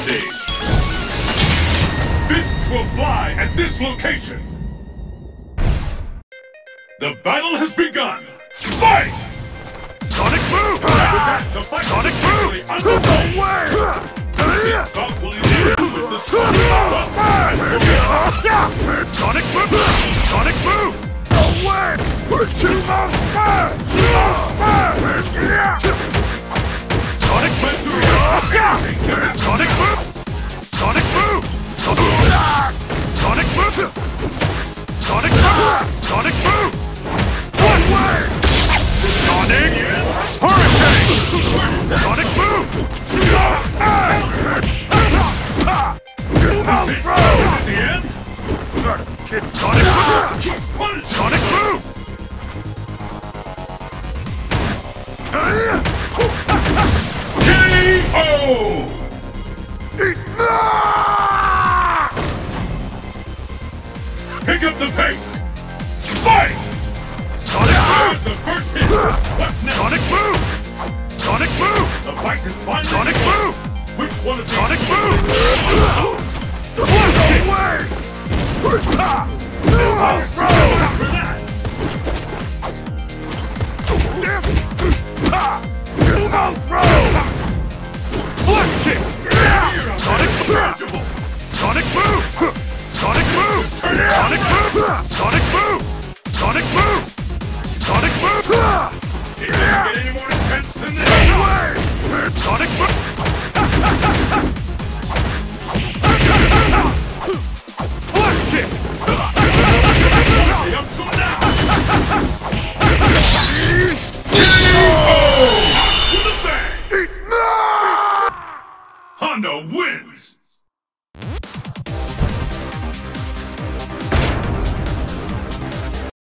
Fists will fly at this location! The battle has begun! Fight! Sonic Boom! Ah! The fight Sonic Boom! Away! Sonic Boom! Sonic Boom! Away! Two more! Two more! Sonic Boom! keep punishing! Sonic Boom! K.O. Pick up the pace! Fight! Sonic Boom! the first hit! What's next? Sonic Boom! Sonic Boom! The fight is finally Sonic. Boom! Which one these Sonic Boom! Sonic Boom! Sonic Boom! Sonic Boom! It doesn't get any more intense than this! Sonic Boom! Flash kick! The up to now! K.O. To the bang! Honda wins!